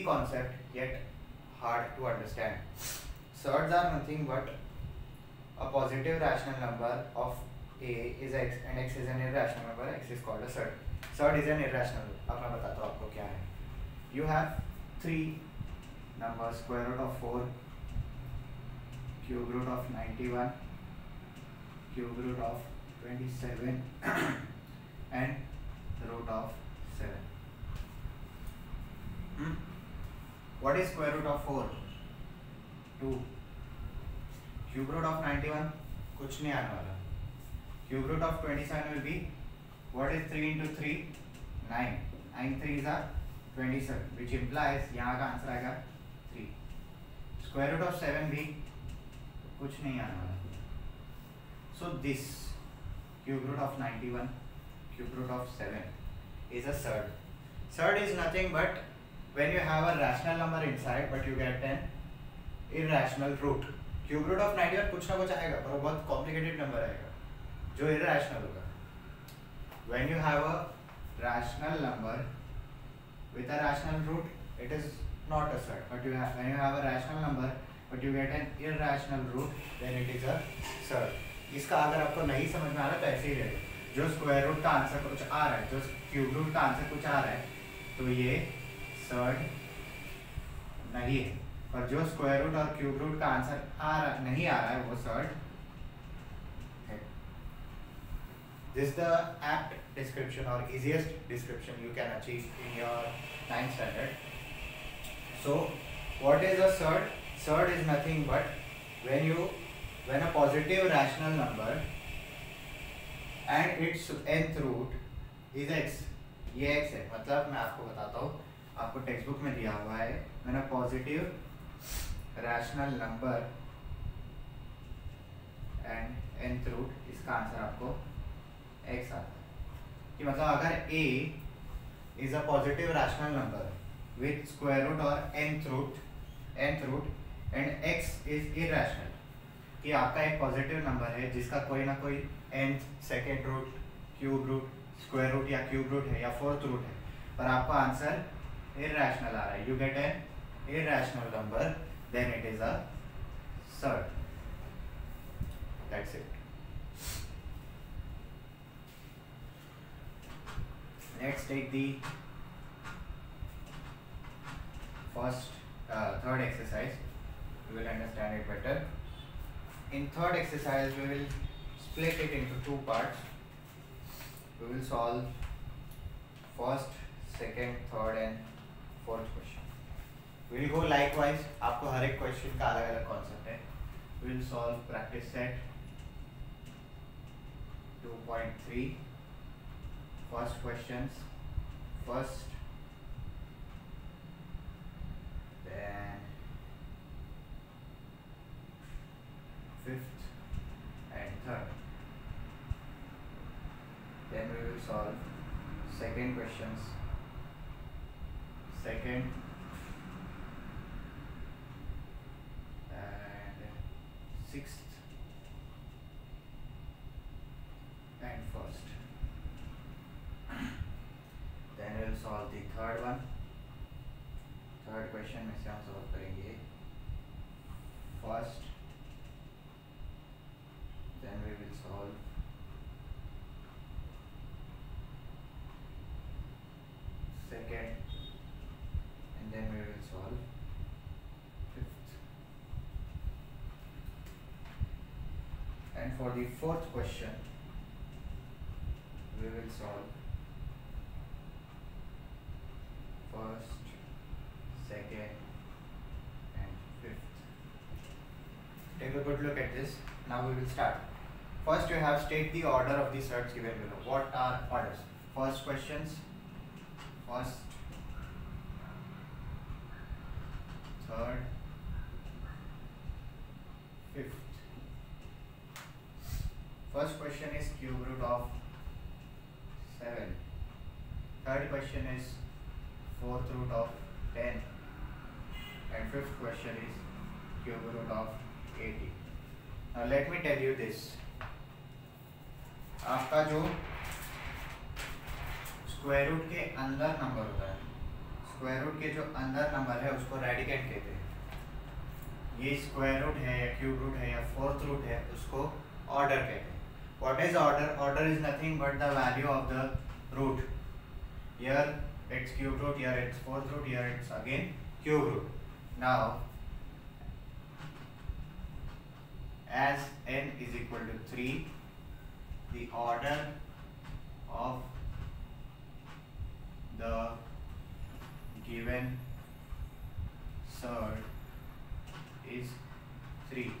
Easy concept yet hard to understand surds are nothing but a positive rational number of a is x and x is an irrational number x is called a surd surd is an irrational अब मैं बताता हूँ आपको क्या है you have three numbers square root of 4 cube root of 91 cube root of 27 and root of 7 hmm? What is square root of 4 2 cube root of 91 कुछ नहीं आने वाला। Cube root of 27 will be what is 3 into 3 9 9 3 are 27 which implies यहाँ का answer आएगा 3 square root of 7 भी कुछ नहीं आने वाला। So this cube root of 91 cube root of 7 is a surd surd is nothing but when you have a rational number inside but you get an irrational root cube root of 91 कुछ ना कुछ आएगा पर बहुत complicated number आएगा जो irrational होगा when you have a rational number with a rational root it is not a surd but you have when you have a rational number but you get an irrational root then it is a surd इसका अगर आपको नहीं समझ में आ रहा तो ऐसे ही रहेगा जो स्क्वायर रूट का आंसर कुछ आ रहा है जो क्यूब रूट का आंसर कुछ आ रहा है तो ये सर्ड नहीं है। और जो स्क्वायर रूट और क्यूब रूट का आंसर आ रहा, नहीं आ रहा है, वो सर्ड है। दिस द एप्ट डिस्क्रिप्शन और easiest description you can achieve in your ninth standard so what is a surd surd is nothing but when you, when a positive rational number and its nth root is x. ये x है। मतलब मैं आपको बताता हूँ आपको text book में दिया हुआ है। मैंने positive rational number and nth root इसका आंसर आपको x आता है। कि मतलब अगर a is a positive rational number with square root और nth root nth root and x is irrational कि आपका एक पॉजिटिव नंबर है जिसका कोई ना कोई nth second root cube root square root या क्यूब रूट है या फोर्थ रूट है। पर आपका answer irrational RI. You get an irrational number, then it is a cert. That's it. Let's take the first, uh, third exercise. You will understand it better. In third exercise, we will split it into two parts. We will solve first, second, third and fourth question will go likewise आपको हर एक question का अलग अलग concept है will solve practice set 2.3 first questions first questions. second sixth and first. then we'll solve the third one. Third question में से हम सॉल्व करेंगे first then we will solve second For the fourth question. We will solve first second and fifth. Take a good look at this. Now we will start. First you have state the order of the surds given below. What are orders? First questions. First third fifth cube root of 7. Third question is fourth root of 10. And fifth question is cube root of 80 now let me tell you this आपका जो square root के अंदर number होता है square root के जो अंदर number है उसको रेडिकेंट कहते हैं ये स्क्वायर रूट है या क्यूब रूट है या फोर्थ रूट है उसको ऑर्डर कहते हैं what is order? Order is nothing but the value of the root. Here it's cube root here it's fourth root here it's again cube root. Now as n is equal to 3 the order of the given surd is 3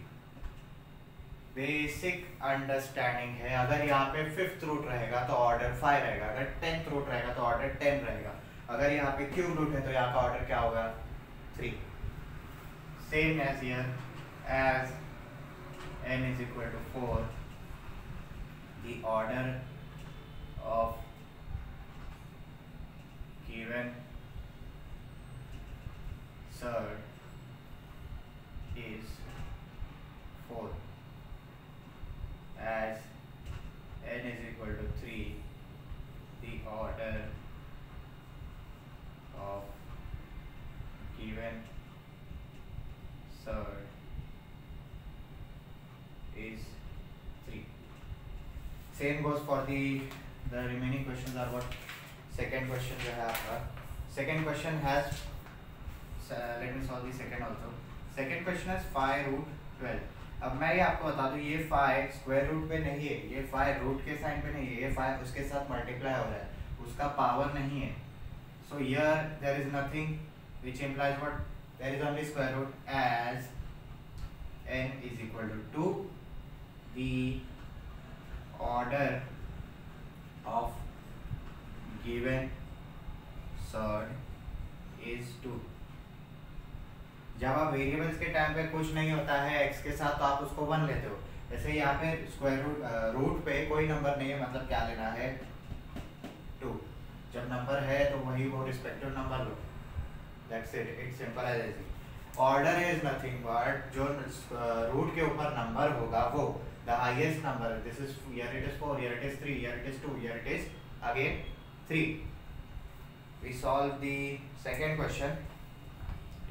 basic understanding है। अगर यहाँ पे fifth root रहेगा तो order five रहेगा। अगर tenth root रहेगा तो ऑर्डर टेन रहेगा। अगर यहाँ पे क्यूब रूट है तो यहाँ का ऑर्डर क्या होगा? Three same as here as N is equal to four order of given surd is 4 as n is equal to 3 the order of given third is 3 same goes for the the remaining questions are what? Second question we have uh, second question has uh, let me solve the second also. Second question is 5 root 12 अब मैं ये आपको बता दूँ, ये five square root पे नहीं है, ये फाइव रूट के साइन पे नहीं है, ये फाइव उसके साथ मल्टीप्लाई हो रहा है, उसका पावर नहीं है। So here there is nothing which implies what there is only square root as n is equal to 2 the order of given surd is 2 जब आप वेरिएबल्स के टाइम पे कुछ नहीं होता है एक्स के साथ तो आप उसको वन लेते हो। जैसे यहाँ पे स्क्वायर रूट रूट पे कोई नंबर नहीं है मतलब क्या लेना है? टू जब नंबर है तो वही वो respective number low. That's it it's simple as easy order is nothing but जो रूट के ऊपर नंबर होगा वो the highest number this is here it is four here it is three here it is 2 here it is again 3 we solve the second question.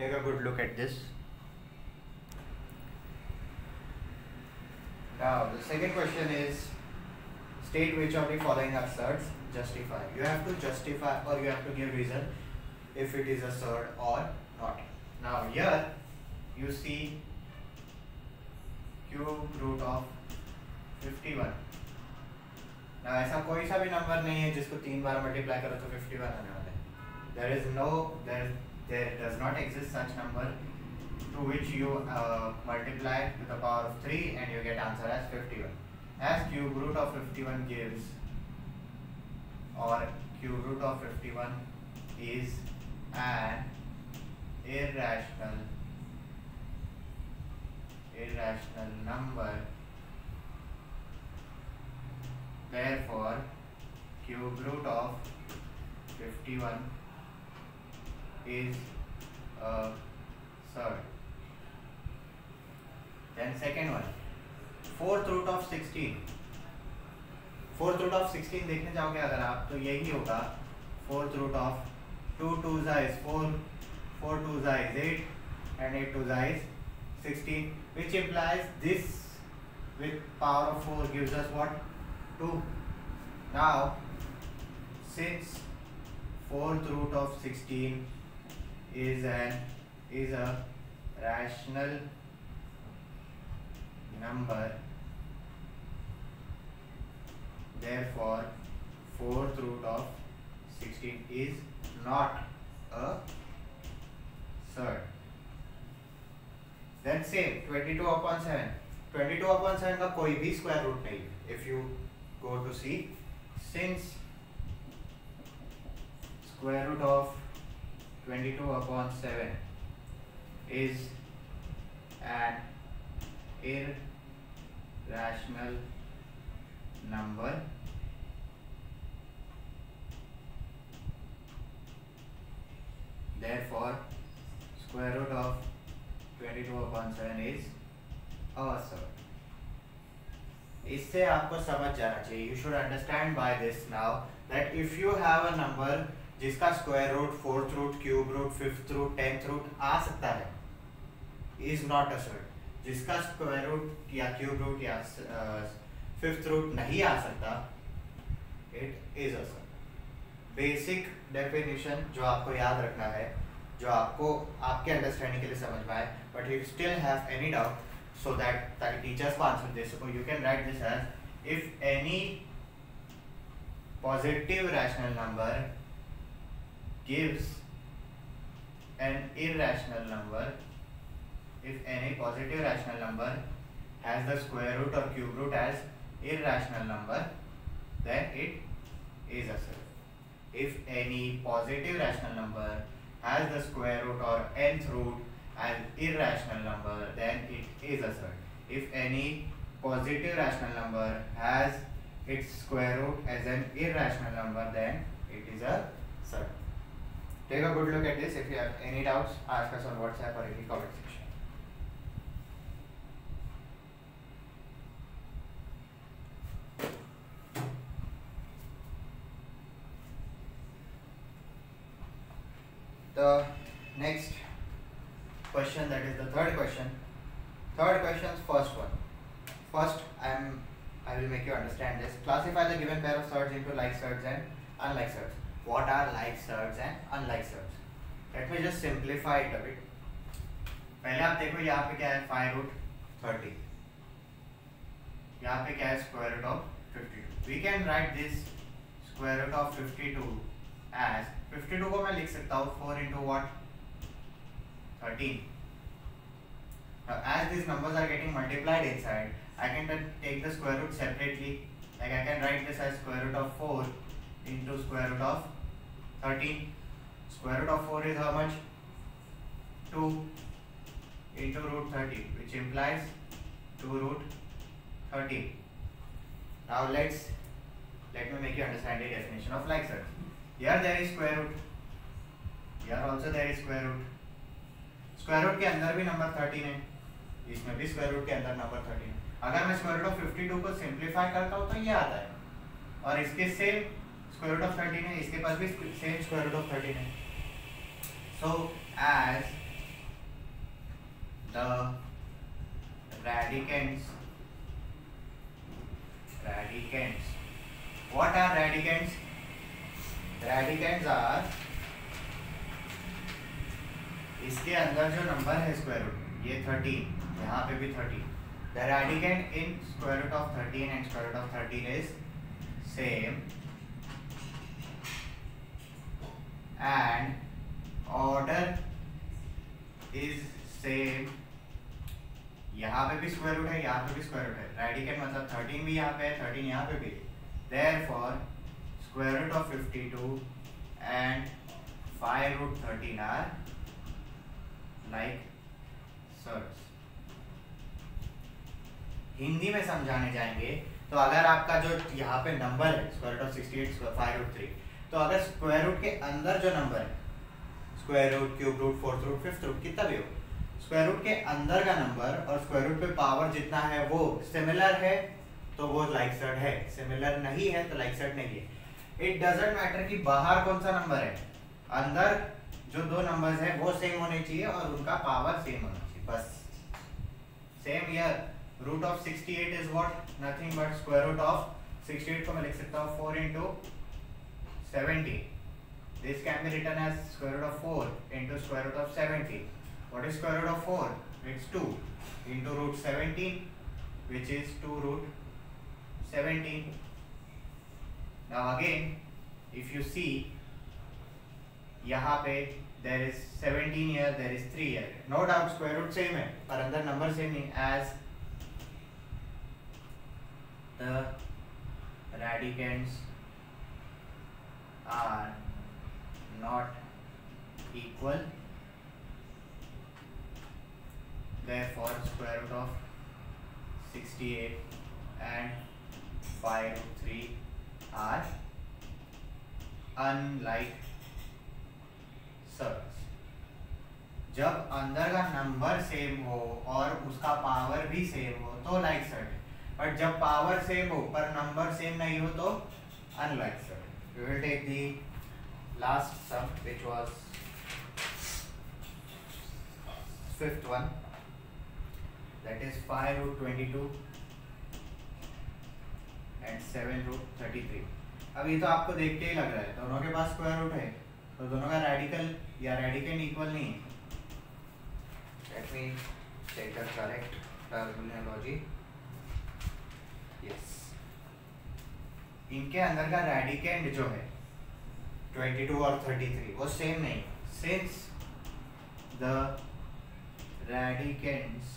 Take a good look at this now the second question is state which of the following are surds justify you have to justify or you have to give reason if it is a surd or not now here you see cube root of 51 now ऐसा कोई सा भी number नहीं है जिसको तीन बार multiply करो तो 51 आने वाला है there is no there there does not exist such number to which you uh, multiply to the power of 3 and you get answer as 51. As cube root of 51 gives or cube root of 51 is an irrational irrational number therefore cube root of 51 is a surd. Then second one, fourth root of 16. Fourth root of 16 देखने जाओगे अगर आप तो यही होगा fourth root of two two जाइज four four two जाइज eight and eight two जाइज 16 which implies this with power of 4 gives us what 2 now since fourth root of 16 is an is a rational number therefore fourth root of 16 is not a surd then same 22 upon 7 22 upon 7 का कोई भी square root नहीं if you go to see since square root of 22 upon 7 is an irrational number therefore square root of 22 upon 7 is assert. इससे आपको समझ जाना चाहिए you should understand by this now that if you have a number जिसका square root fourth root cube root fifth root tenth root आ सकता है। Is not a surd जिसका square root या क्यूब रूट या फिफ्थ रूट नहीं आ सकता it is a surd basic definition जो आपको याद रखना है, जो आपको आपके अंडरस्टैंडिंग के लिए समझ में आए but you still have any doubt so that the teachers will answer this so you can write this as, if any positive rational number gives an irrational number if any positive rational number has the square root or cube root as irrational number then it is a self if any positive rational number has the square root or nth root as irrational number, then it is a surd. If any positive rational number has its square root as an irrational number, then it is a surd. Take a good look at this. If you have any doubts, ask us on WhatsApp or any comment section. The next question that is the third question third question's first one first i am i will make you understand this classify the given pair of surds into like surds and unlike surds what are like and unlike surds let me just simplify it a bit पहले आप देखो यहाँ पे क्या है five root thirty यहाँ पे क्या है square root of fifty two we can write this square root of fifty two as fifty two को मैं लिख सकता हूँ four into what 13 now as these numbers are getting multiplied inside I can take the square root separately like I can write this as square root of 4 into square root of 13 square root of 4 is how much 2 into root 30 which implies 2 root 13 now let's let me make you understand the definition of like such here there is square root here also there is square root square root के अंदर भी number thirteen है इसमें भी square root के अंदर number thirteen अगर मैं square root of fifty two को सिंप्लीफाई करता हूँ तो ये आता है और इसके same square root of thirteen है इसके पास भी same square root of thirteen है so as the radicants radicants, what are radicants? Radicants are इसके अंदर जो नंबर है स्क्वायर रूट ये थर्टीन यहाँ पे भी thirteen the radicand in square root of thirteen and square root of thirteen is same and order is same यहाँ पे भी स्क्वायर रूट है, यहाँ पे भी स्क्वायर रूट है. रेडिकेंट मतलब थर्टीन भी यहाँ पे है थर्टीन यहाँ पे भी therefore square root of fifty two and five root thirteen are like Hindi में समझाने जाएँगे तो अगर आपका जो यहाँ पे नंबर है square root of sixty eight five root three तो अगर स्क्वायर रूट के अंदर जो नंबर है square root cube root fourth root fifth root कितना भी हो? स्क्वायर रूट के अंदर का नंबर और स्क्वायर रूट पे पावर जितना है वो सिमिलर है तो वो लाइक सर्ट है। सिमिलर नहीं है तो लाइक सर्ट नहीं है। इट डजेंट मैटर कि बाहर कौन सा नंबर है। अंदर जो दो नंबर्स है, वो सेम होने चाहिए और उनका पावर सेम होना चाहिए। बस। Same here root of 68 is what nothing but square root of 68 को मैं लिख सकता हूँ 4 into seventy this can be return as square root of 4 into square root of 70 what is square root of 4 it's 2 into root 17 which is 2 root 17 now again, if you see, यहाँ पे there is seventeen here there is three here no doubt square root same है, पर अंदर number same नहीं as the radicants are not equal, therefore square root of 68 and 5 root 3 are unlike जब अंदर का number same हो और उसका पावर भी सेम हो तो लाइक सर्ट बट जब पावर सेम हो, पर नंबर सेम नहीं हो तो unlike surd we will take the last sum which was fifth one. That is 5 root 22 and 7 root 33 अब ये तो आपको देख के ही लग रहा है। दोनों के पास स्क्वायर रूट है। तो दोनों का रेडिकल या रेडिकेंड इक्वल नहीं है। Let me check the correct terminology इनके अंदर का रेडिकेंड जो है 22 और 33 वो सेम नहीं since the radicands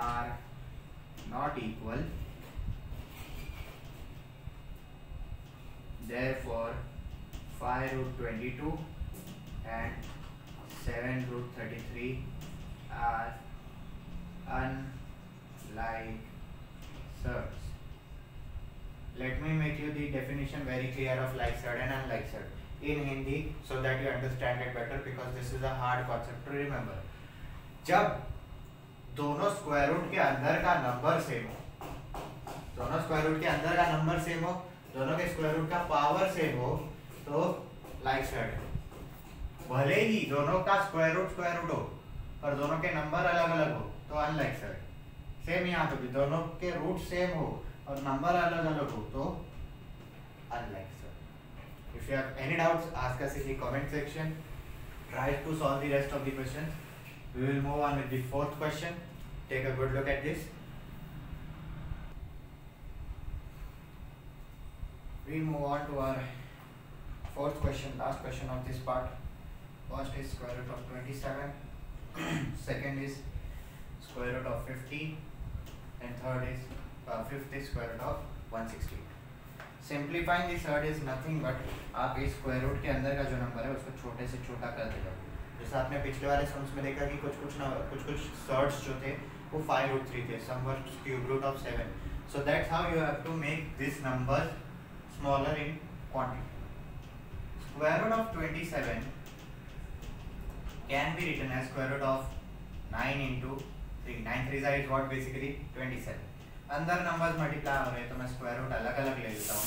are not equal therefore five root twenty two and seven root thirty three are unlike surds Let me make you the definition very clear of like surd and unlike surd in Hindi so that you understand it better because this is a hard concept to remember. जब दोनों square root के अंदर का number same हो दोनों square root के अंदर का नंबर सेम हो दोनों के स्क्वायर रूट का पावर सेम हो तो लाइक भले ही दोनों का स्क्वायर रूट स्क्वायर रूट हो पर दोनों के नंबर अलग अलग हो तो अनलाइक सेम यहाँ पे भी दोनों के रूट सेम हो और नंबर अलग अलग हो तो unlike side if you have any doubts ask us in the comment section try to solve the rest of the questions we will move on with the fourth question take a good look at this we move on to our fourth question last question of this part first is square root of 27 second is square root of 50 and third is uh, fifth square root of 160 simplifying this third is nothing but आप इस square root के अंदर का जो number है उसको छोटे से छोटा कर देगा जैसे आपने पिछले वाले सम्स में देखा कि कुछ कुछ ना कुछ कुछ सर्ट्स जो थे वो five root three the sum cube root of seven so that's how you have to make this number smaller in quantity square root of 27 can be written as square root of 9 into 3 9 3 is what basically? 27 अंदर numbers multiply हो रहे हैं तो मैं square root अलग अलग ले लेता हूँ।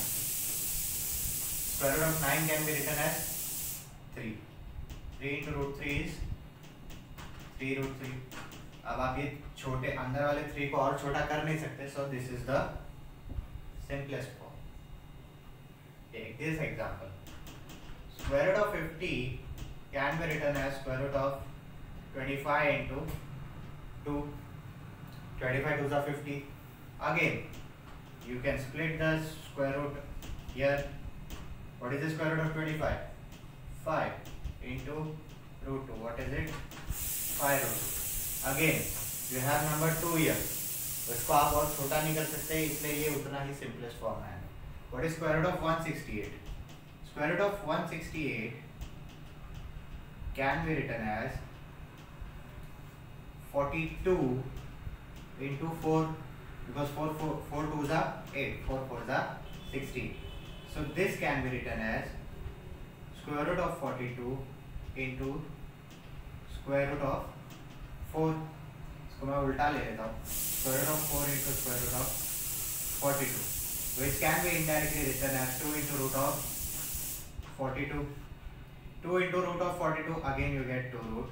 Square root of nine can be written as three three into root three is three root three अब आप ये छोटे, अंदर वाले थ्री को और छोटा कर नहीं सकते so this is the simplest form take this example square root of 50 can be written as square root of 25 into 2 25 2s are 50 Again, you can split the square root here. What is the square root of 25? 5 into root 2. What is it? 5 root 2. Again, you have number 2 here. इसको आप और छोटा नहीं कर सकते इसलिए ये उतना ही सिंपलेस्ट फॉर्म है what is square root of 168 square root of 168 can be written as 42 into 4 because 4 4 4 2s are 8 4 4s are 16 so this can be written as square root of 42 into square root of 4 इसको मैं उल्टा ले लेता हूँ square root of 4 into square root of 42 which can be indirectly written as 2 into root of 42 2 into root of 42 again you get 2 root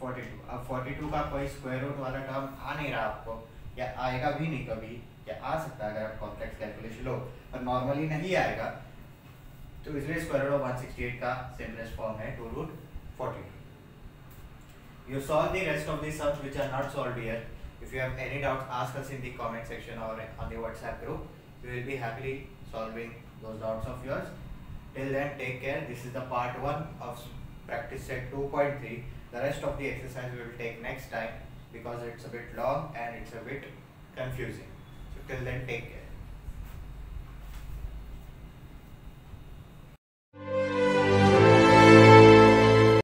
42 अब 42 का कोई square root वाला टर्म आ नहीं रहा आपको या आएगा भी नहीं कभी, या आ सकता है अगर आप कॉम्प्लेक्स कैलकुलेशन लो पर नॉर्मली नहीं आएगा तो इसलिए स्क्वायर रूट ऑफ़ 168 का सिंपलेस्ट फॉर्म है two root 42 you solve the rest of the sums which are not solved here if you have any doubt ask us in the comment section और on the WhatsApp group we will be happily solving those doubts of yours till then take care this is the part 1 of practice set 2.3 the rest of the exercise we will take next time because it's a bit long and it's a bit confusing. So till then take care.